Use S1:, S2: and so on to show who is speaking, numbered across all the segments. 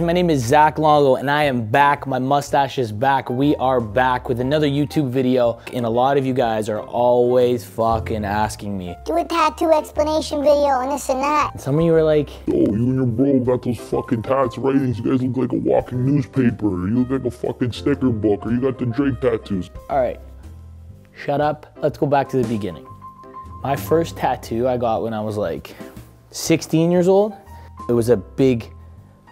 S1: My name is Zak Longo and I am back. My mustache is back. We are back with another YouTube video. And a lot of you guys are always fucking asking me.
S2: Do a tattoo explanation video and this and that.
S1: Some of you are like,
S3: Yo, you and your bro got those fucking tats writings. You guys look like a walking newspaper. You look like a fucking sticker book, or you got the Drake tattoos.
S1: all right, shut up. Let's go back to the beginning. My first tattoo I got when I was like 16 years old. It was a big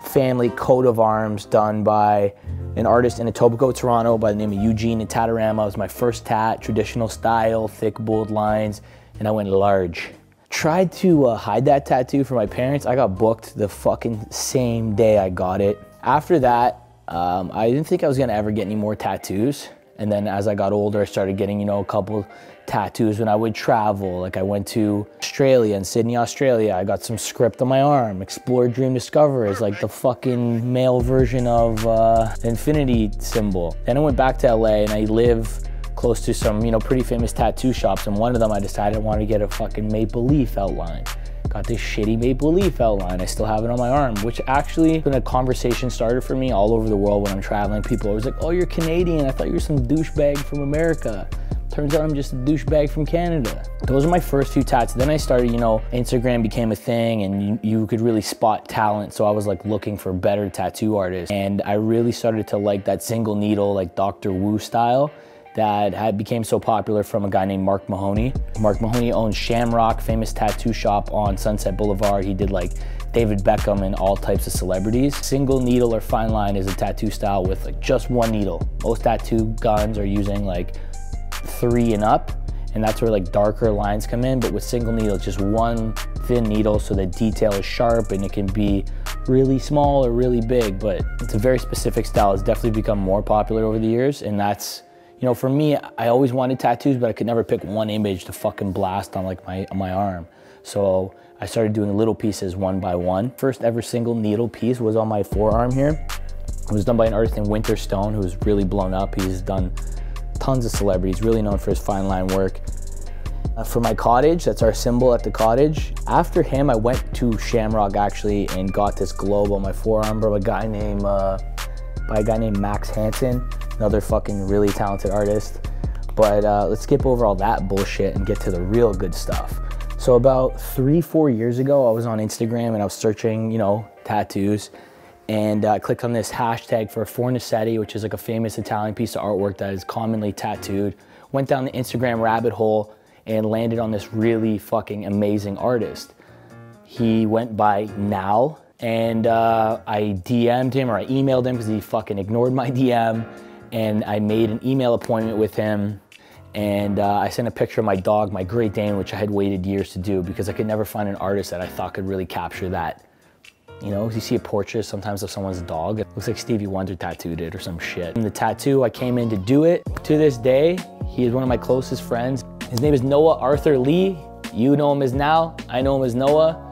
S1: family coat of arms done by an artist in Etobicoke, Toronto by the name of Eugene Tatarama. It was my first tat, traditional style, thick, bold lines, and I went large. Tried to uh, hide that tattoo from my parents. I got booked the fucking same day I got it. After that, um, I didn't think I was gonna ever get any more tattoos. And then as I got older, I started getting, you know, a couple tattoos when I would travel. Like I went to Australia and Sydney, Australia. I got some script on my arm. Explore, dream, discover is like the fucking male version of uh, infinity symbol. Then I went back to LA and I live close to some, you know, pretty famous tattoo shops. And one of them I decided I wanted to get a fucking maple leaf outline. Got this shitty maple leaf outline. I still have it on my arm, which actually, when a conversation started for me all over the world when I'm traveling, people always like, oh, you're Canadian. I thought you were some douchebag from America. Turns out I'm just a douchebag from Canada. Those are my first few tats. Then I started, you know, Instagram became a thing and you, you could really spot talent. So I was like looking for better tattoo artists. And I really started to like that single needle, like Dr. Woo style that had became so popular from a guy named Mark Mahoney. Mark Mahoney owns Shamrock, famous tattoo shop on Sunset Boulevard. He did like David Beckham and all types of celebrities. Single needle or fine line is a tattoo style with like just one needle. Most tattoo guns are using like three and up, and that's where like darker lines come in. But with single needle, it's just one thin needle so the detail is sharp and it can be really small or really big. But it's a very specific style. It's definitely become more popular over the years, and that's you know, for me, I always wanted tattoos, but I could never pick one image to fucking blast on like my on my arm. So I started doing little pieces one by one. First ever single needle piece was on my forearm here. It was done by an artist named Winter Stone, who's really blown up. He's done tons of celebrities, really known for his fine line work. Uh, for my cottage, that's our symbol at the cottage. After him, I went to Shamrock actually and got this globe on my forearm by a guy named uh, by a guy named Max Hansen, another fucking really talented artist. But uh, let's skip over all that bullshit and get to the real good stuff. So about three, four years ago, I was on Instagram and I was searching, you know, tattoos, and uh, clicked on this hashtag for Fornasetti, which is like a famous Italian piece of artwork that is commonly tattooed. Went down the Instagram rabbit hole and landed on this really fucking amazing artist. He went by Now, and uh, I DM'd him or I emailed him because he fucking ignored my DM, and I made an email appointment with him. And uh, I sent a picture of my dog, my Great Dane, which I had waited years to do because I could never find an artist that I thought could really capture that. You know, you see a portrait sometimes of someone's dog, it looks like Stevie Wonder tattooed it or some shit. And the tattoo, I came in to do it. To this day, he is one of my closest friends. His name is Noah Arthur Lee. You know him as Now, I know him as Noah.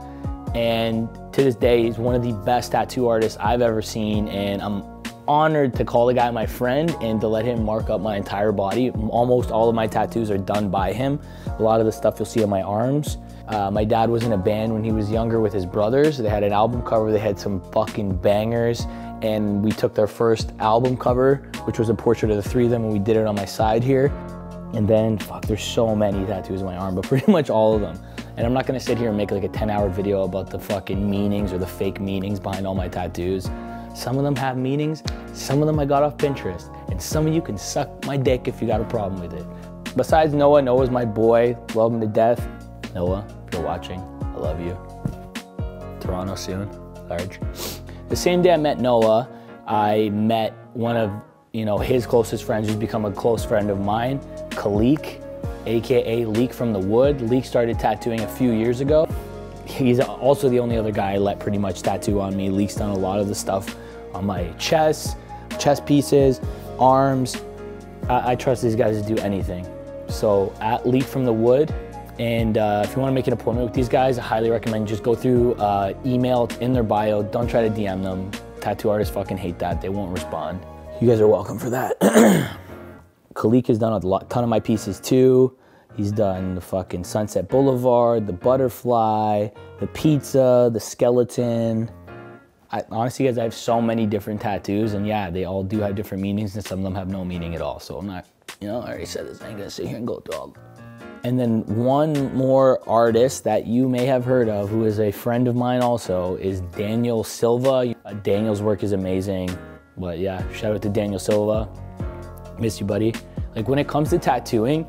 S1: And to this day, he's one of the best tattoo artists I've ever seen. And I'm honored to call the guy my friend and to let him mark up my entire body. Almost all of my tattoos are done by him. A lot of the stuff you'll see on my arms. Uh, my dad was in a band when he was younger with his brothers. They had an album cover, they had some fucking bangers. And we took their first album cover, which was a portrait of the three of them, and we did it on my side here. And then, fuck, there's so many tattoos on my arm, but pretty much all of them. And I'm not gonna sit here and make like a 10 hour video about the fucking meanings or the fake meanings behind all my tattoos. Some of them have meanings, some of them I got off Pinterest, and some of you can suck my dick if you got a problem with it. Besides Noah, Noah's my boy, love him to death. Noah, if you're watching, I love you. Toronto soon, large. The same day I met Noah, I met one of you know his closest friends who's become a close friend of mine, Kalik, aka Leak from the Wood. Leak started tattooing a few years ago. He's also the only other guy I let pretty much tattoo on me. Leak's done a lot of the stuff on my chest, chest pieces, arms. I, I trust these guys to do anything. So at Leak from the Wood, and uh, if you want to make an appointment with these guys, I highly recommend just go through uh, email in their bio. Don't try to DM them. Tattoo artists fucking hate that. They won't respond. You guys are welcome for that. Kalik has done a lot, ton of my pieces too. He's done the fucking Sunset Boulevard, the butterfly, the pizza, the skeleton. I, honestly, guys, I have so many different tattoos, and yeah, they all do have different meanings, and some of them have no meaning at all. So I'm not, you know, I already said this. I ain't gonna sit here and go through all. And then one more artist that you may have heard of, who is a friend of mine also, is Daniel Silva. Uh, Daniel's work is amazing. But yeah, shout out to Daniel Silva. Miss you, buddy. Like when it comes to tattooing,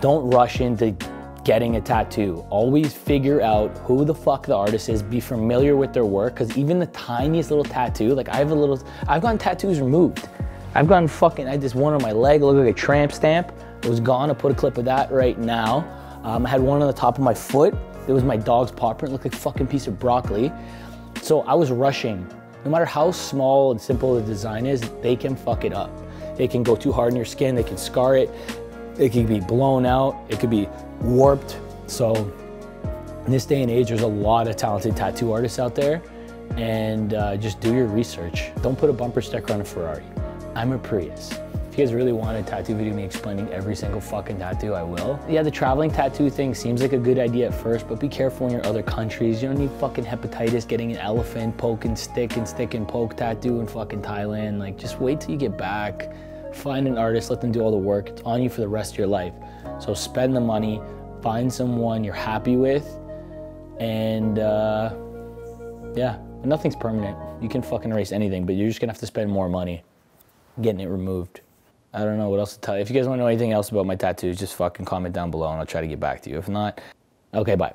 S1: don't rush into getting a tattoo. Always figure out who the fuck the artist is, be familiar with their work, because even the tiniest little tattoo, like I have a little, I've gotten tattoos removed. I've gotten fucking, I just one on my leg, looked like a tramp stamp. It was gone, I put a clip of that right now. Um, I had one on the top of my foot. It was my dog's paw print, looked like a fucking piece of broccoli. So I was rushing. No matter how small and simple the design is, they can fuck it up. They can go too hard on your skin, they can scar it, it could be blown out, it could be warped. So in this day and age, there's a lot of talented tattoo artists out there and uh, just do your research. Don't put a bumper sticker on a Ferrari. I'm a Prius. If you guys really want a tattoo video me explaining every single fucking tattoo, I will. Yeah, the traveling tattoo thing seems like a good idea at first, but be careful in you're other countries. You don't need fucking hepatitis getting an elephant, poke and stick and stick and poke tattoo in fucking Thailand. Like, just wait till you get back. Find an artist, let them do all the work. It's on you for the rest of your life. So spend the money, find someone you're happy with, and uh, yeah, nothing's permanent. You can fucking erase anything, but you're just gonna have to spend more money getting it removed. I don't know what else to tell you. If you guys want to know anything else about my tattoos, just fucking comment down below and I'll try to get back to you. If not, okay, bye.